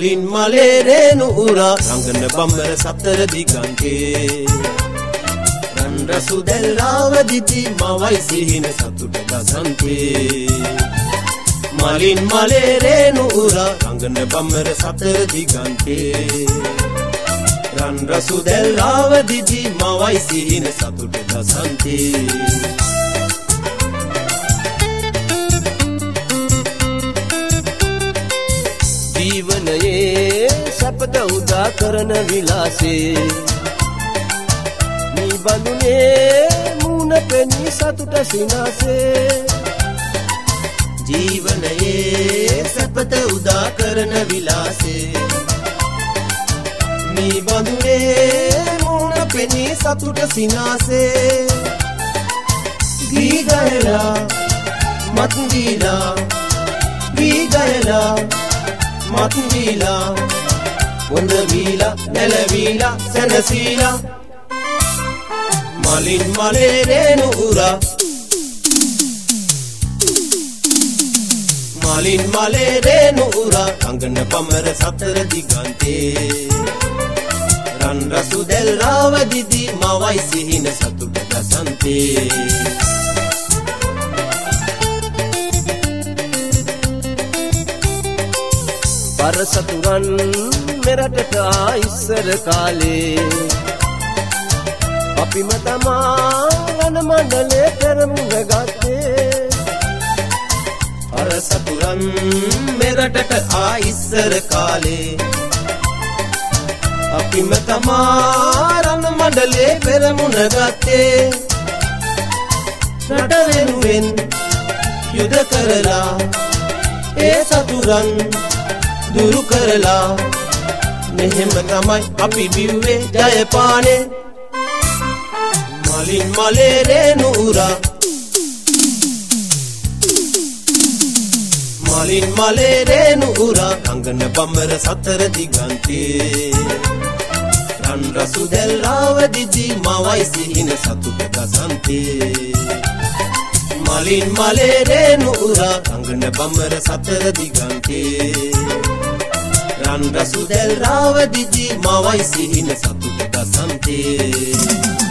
මලේ රේනු උරා රංගන බම්බර සතර දිගන්තේ. රන් රසු දැල්ලාව දිති මවයි සිහින සතුට දසන්තේ. මලින් මලේ රේනු උරා රංගන බම්බර සතර දිගන්තේ. රන් රසු දැල්ලාව දිති මවයි සිහින සතුට දසන්තේ. ජීවනයේ සැපද උදා කරන විලාසේ. මේ බඳුනේ මූණ පෙනී සතුට සිනාසේ. ජීවනයේ සැපත උදා කරන විලාසේ. මේ බඳුනේ මුණ පෙනී සතුට සිනාසේ. ගීගයලා මත්දීලා ගීගයලා මත්දීලා හොඳ වීලා නැලවීලා සැනසීලා මලින් මලේ රේනු උරා. මලින් මලේ රේනු උරා. අංගන පමර සතර දිගන්තේ. රන් රසු දැල් රාව දිදි මවයි සිහින සතුට දසන්තේ. පරසතුරන් මෙරටට ආයිස්සර කාලේ. අපිම තමා රණ මණ්ඩලේ පෙරමුණ ගත්තේ. අර සතුරන් මෙරටට ආයිස්සර කාලේ. අපිම තමාරන්න මඩලේ පෙරමුණ ගත්තේ. රට වෙනුවෙන් යුද කරලා ඒ සතුරන් දුරු කරලා. මෙහෙම තමයි අපි බිව්වේ ජයපානේ. මලින් මලේ රේනු උරා. මලින් මලේ රේනු උරා. අංගන බම්බර සතර දිගන්තේ රන් රසු දැල්ලාව දිදි මවයි සිහින සතුට දසන්තේ මලින් මලේ රේනු උරා. අංගන බම්බර සතර දිගන්තේ රන් රසු දැල්ලාව දිදි මවයි සිහින සතුට දසන්තේ